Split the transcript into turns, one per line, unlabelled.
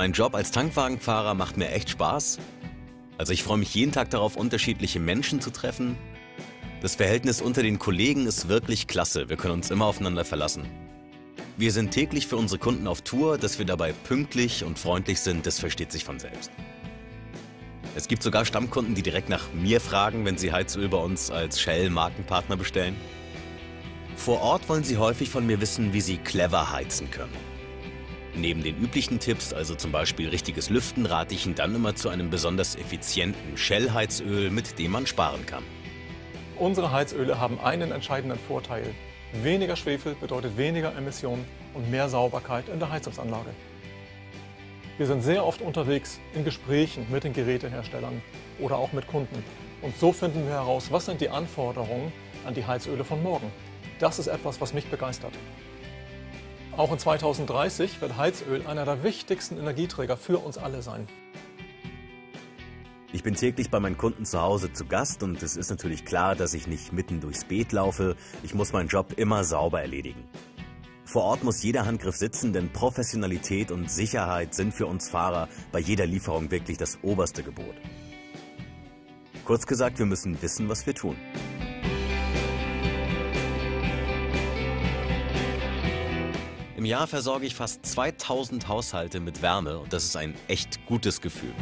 Mein Job als Tankwagenfahrer macht mir echt Spaß. Also ich freue mich jeden Tag darauf, unterschiedliche Menschen zu treffen. Das Verhältnis unter den Kollegen ist wirklich klasse. Wir können uns immer aufeinander verlassen. Wir sind täglich für unsere Kunden auf Tour. Dass wir dabei pünktlich und freundlich sind, das versteht sich von selbst. Es gibt sogar Stammkunden, die direkt nach mir fragen, wenn sie Heizöl bei uns als Shell-Markenpartner bestellen. Vor Ort wollen sie häufig von mir wissen, wie sie clever heizen können. Neben den üblichen Tipps, also zum Beispiel richtiges Lüften, rate ich Ihnen dann immer zu einem besonders effizienten Shell-Heizöl, mit dem man sparen kann.
Unsere Heizöle haben einen entscheidenden Vorteil. Weniger Schwefel bedeutet weniger Emissionen und mehr Sauberkeit in der Heizungsanlage. Wir sind sehr oft unterwegs in Gesprächen mit den Geräteherstellern oder auch mit Kunden. Und so finden wir heraus, was sind die Anforderungen an die Heizöle von morgen. Das ist etwas, was mich begeistert. Auch in 2030 wird Heizöl einer der wichtigsten Energieträger für uns alle sein.
Ich bin täglich bei meinen Kunden zu Hause zu Gast und es ist natürlich klar, dass ich nicht mitten durchs Beet laufe. Ich muss meinen Job immer sauber erledigen. Vor Ort muss jeder Handgriff sitzen, denn Professionalität und Sicherheit sind für uns Fahrer bei jeder Lieferung wirklich das oberste Gebot. Kurz gesagt, wir müssen wissen, was wir tun. Im Jahr versorge ich fast 2000 Haushalte mit Wärme und das ist ein echt gutes Gefühl.